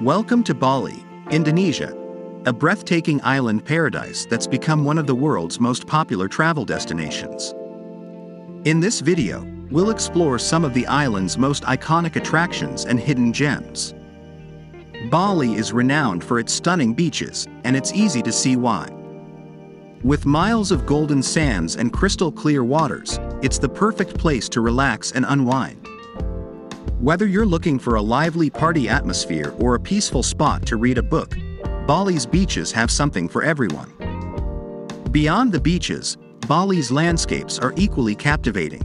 Welcome to Bali, Indonesia, a breathtaking island paradise that's become one of the world's most popular travel destinations. In this video, we'll explore some of the island's most iconic attractions and hidden gems. Bali is renowned for its stunning beaches, and it's easy to see why. With miles of golden sands and crystal clear waters, it's the perfect place to relax and unwind. Whether you're looking for a lively party atmosphere or a peaceful spot to read a book, Bali's beaches have something for everyone. Beyond the beaches, Bali's landscapes are equally captivating.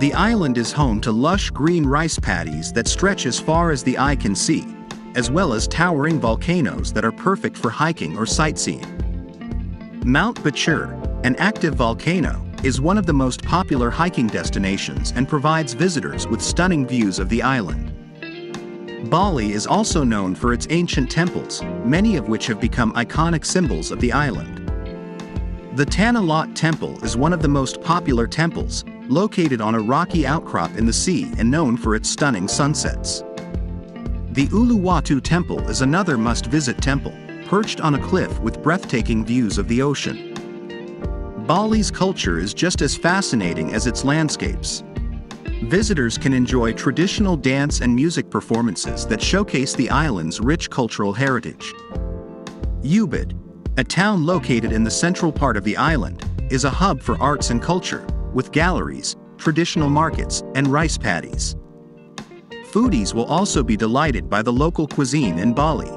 The island is home to lush green rice paddies that stretch as far as the eye can see, as well as towering volcanoes that are perfect for hiking or sightseeing. Mount Batur, an active volcano, is one of the most popular hiking destinations and provides visitors with stunning views of the island. Bali is also known for its ancient temples, many of which have become iconic symbols of the island. The Tanah Lot Temple is one of the most popular temples, located on a rocky outcrop in the sea and known for its stunning sunsets. The Uluwatu Temple is another must-visit temple, perched on a cliff with breathtaking views of the ocean. Bali's culture is just as fascinating as its landscapes. Visitors can enjoy traditional dance and music performances that showcase the island's rich cultural heritage. Ubud, a town located in the central part of the island, is a hub for arts and culture, with galleries, traditional markets, and rice paddies. Foodies will also be delighted by the local cuisine in Bali.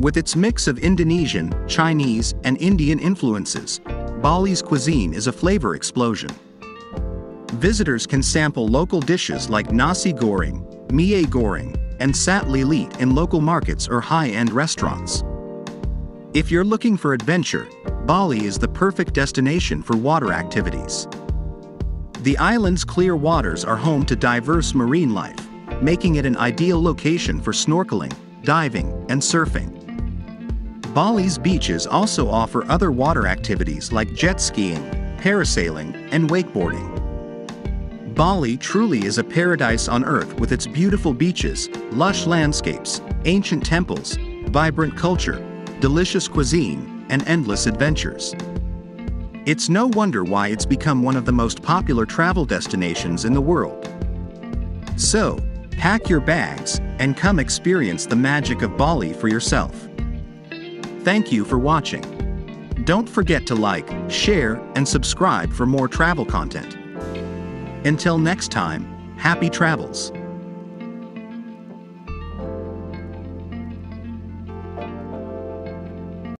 With its mix of Indonesian, Chinese, and Indian influences, Bali's cuisine is a flavor explosion. Visitors can sample local dishes like nasi goreng, mie goreng, and sate lilit in local markets or high-end restaurants. If you're looking for adventure, Bali is the perfect destination for water activities. The island's clear waters are home to diverse marine life, making it an ideal location for snorkeling, diving, and surfing. Bali's beaches also offer other water activities like jet skiing, parasailing, and wakeboarding. Bali truly is a paradise on earth with its beautiful beaches, lush landscapes, ancient temples, vibrant culture, delicious cuisine, and endless adventures. It's no wonder why it's become one of the most popular travel destinations in the world. So, pack your bags and come experience the magic of Bali for yourself. Thank you for watching. Don't forget to like, share, and subscribe for more travel content. Until next time, happy travels.